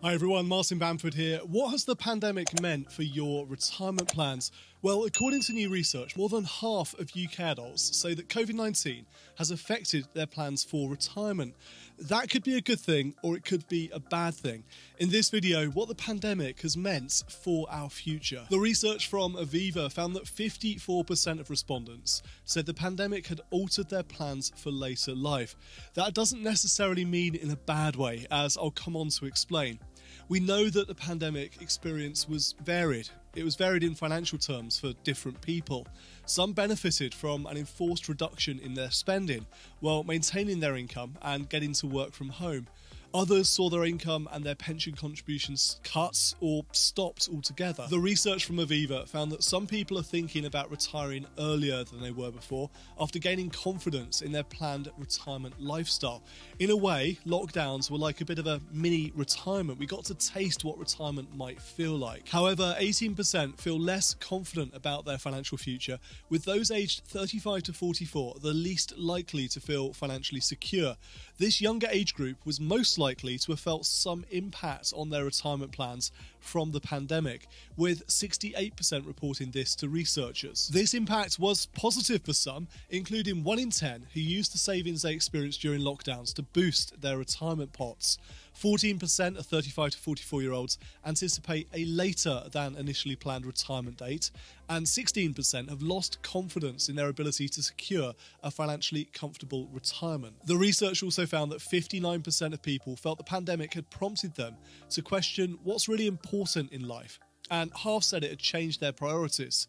Hi everyone, Martin Bamford here. What has the pandemic meant for your retirement plans? Well, according to new research, more than half of UK adults say that COVID 19 has affected their plans for retirement. That could be a good thing or it could be a bad thing. In this video, what the pandemic has meant for our future. The research from Aviva found that 54% of respondents said the pandemic had altered their plans for later life. That doesn't necessarily mean in a bad way, as I'll come on to explain. We know that the pandemic experience was varied. It was varied in financial terms for different people. Some benefited from an enforced reduction in their spending while maintaining their income and getting to work from home. Others saw their income and their pension contributions cut or stopped altogether. The research from Aviva found that some people are thinking about retiring earlier than they were before after gaining confidence in their planned retirement lifestyle. In a way, lockdowns were like a bit of a mini retirement. We got to taste what retirement might feel like. However, 18% feel less confident about their financial future, with those aged 35 to 44 the least likely to feel financially secure. This younger age group was most likely to have felt some impact on their retirement plans from the pandemic, with 68% reporting this to researchers. This impact was positive for some, including 1 in 10 who used the savings they experienced during lockdowns to boost their retirement pots. 14% of 35 to 44 year olds anticipate a later than initially planned retirement date, and 16% have lost confidence in their ability to secure a financially comfortable retirement. The research also found that 59% of people felt the pandemic had prompted them to question what's really important in life, and half said it had changed their priorities.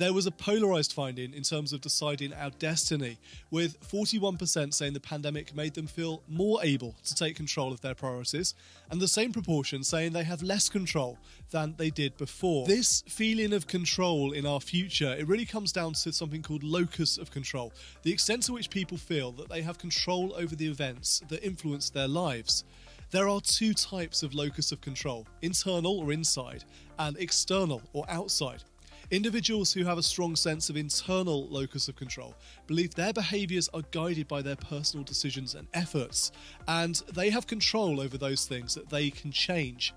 There was a polarised finding in terms of deciding our destiny, with 41% saying the pandemic made them feel more able to take control of their priorities, and the same proportion saying they have less control than they did before. This feeling of control in our future, it really comes down to something called locus of control, the extent to which people feel that they have control over the events that influence their lives. There are two types of locus of control internal or inside, and external or outside. Individuals who have a strong sense of internal locus of control believe their behaviours are guided by their personal decisions and efforts, and they have control over those things that they can change.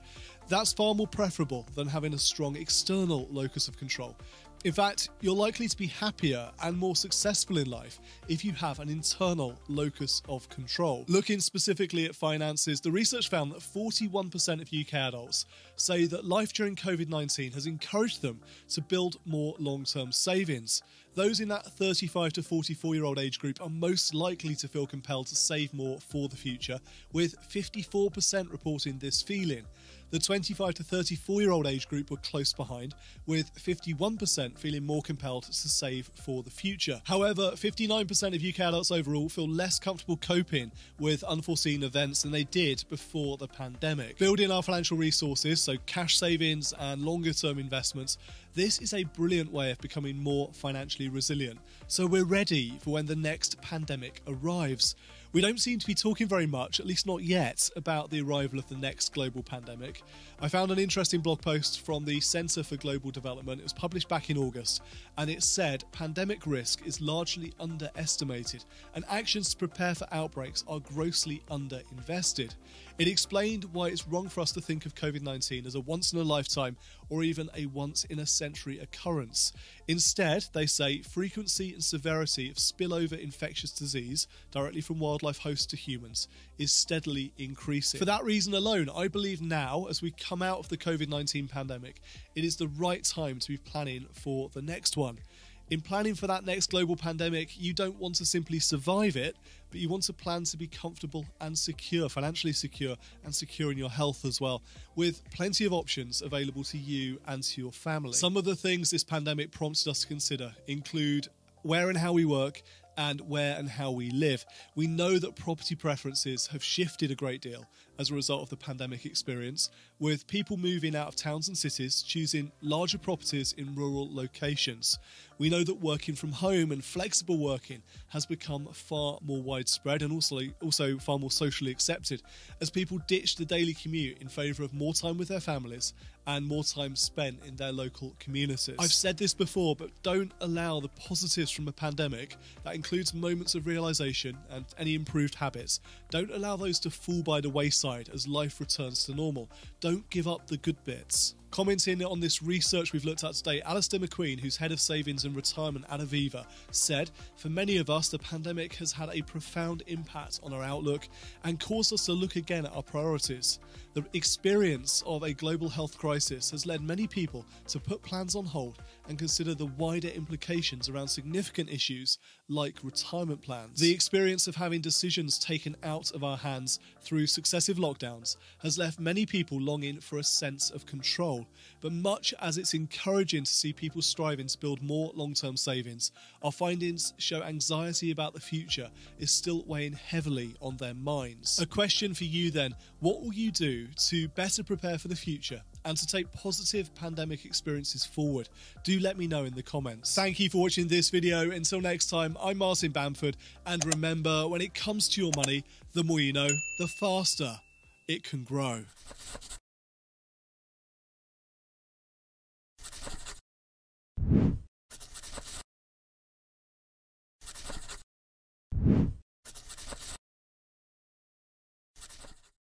That's far more preferable than having a strong external locus of control. In fact, you're likely to be happier and more successful in life if you have an internal locus of control. Looking specifically at finances, the research found that 41% of UK adults say that life during COVID 19 has encouraged them to build more long term savings. Those in that 35 to 44 year old age group are most likely to feel compelled to save more for the future, with 54% reporting this feeling. The 25 to 34 year old age group were close behind, with 51% feeling more compelled to save for the future. However, 59% of UK adults overall feel less comfortable coping with unforeseen events than they did before the pandemic. Building our financial resources, so cash savings and longer term investments, this is a brilliant way of becoming more financially resilient. So we're ready for when the next pandemic arrives. We don't seem to be talking very much, at least not yet, about the arrival of the next global pandemic. I found an interesting blog post from the Centre for Global Development. It was published back in August, and it said pandemic risk is largely underestimated, and actions to prepare for outbreaks are grossly underinvested. It explained why it's wrong for us to think of COVID 19 as a once in a lifetime or even a once in a century occurrence. Instead, they say frequency and severity of spillover infectious disease directly from wildlife hosts to humans is steadily increasing. For that reason alone, I believe now, as we come out of the COVID 19 pandemic, it is the right time to be planning for the next one. In planning for that next global pandemic, you don't want to simply survive it, but you want to plan to be comfortable and secure, financially secure, and secure in your health as well, with plenty of options available to you and to your family. Some of the things this pandemic prompted us to consider include where and how we work, and where and how we live. We know that property preferences have shifted a great deal as a result of the pandemic experience, with people moving out of towns and cities choosing larger properties in rural locations. We know that working from home and flexible working has become far more widespread and also, also far more socially accepted as people ditch the daily commute in favour of more time with their families and more time spent in their local communities. I've said this before, but don't allow the positives from a pandemic, that includes moments of realization and any improved habits, don't allow those to fall by the wayside side as life returns to normal. Don't give up the good bits. Commenting on this research we've looked at today, Alistair McQueen, who's head of savings and retirement at Aviva, said, For many of us, the pandemic has had a profound impact on our outlook and caused us to look again at our priorities. The experience of a global health crisis has led many people to put plans on hold and consider the wider implications around significant issues like retirement plans. The experience of having decisions taken out of our hands through successive lockdowns has left many people longing for a sense of control but much as it's encouraging to see people striving to build more long term savings, our findings show anxiety about the future is still weighing heavily on their minds. A question for you then what will you to better prepare for the future? and to take positive pandemic experiences forward? Do let me know in the comments. Thank you for watching this video. Until next time, I'm Martin Bamford, and remember when it comes to your money, the more you know, the faster it can grow.